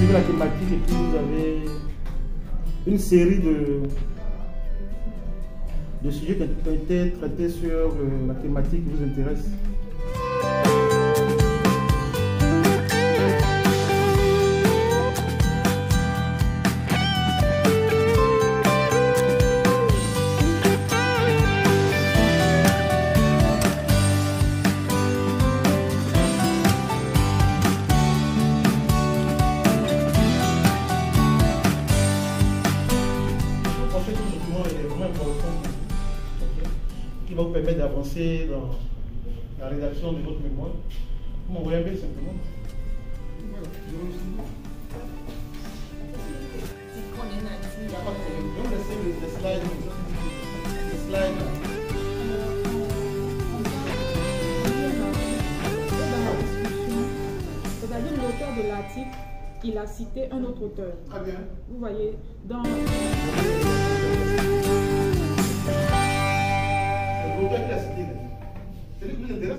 suivez la thématique et puis vous avez une série de, de sujets qui ont été traités sur euh, la thématique qui vous intéresse. Important qui va vous permettre d'avancer dans la rédaction de votre mémoire. Vous m'envoyez un mail simplement. Voilà, je vous remercie. Il n'y a pas de problème. Je vais vous laisser les, les slides. Les slides. C'est-à-dire l'auteur de l'article, il a cité un autre auteur. Très bien. Vous voyez, dans... 있는데요?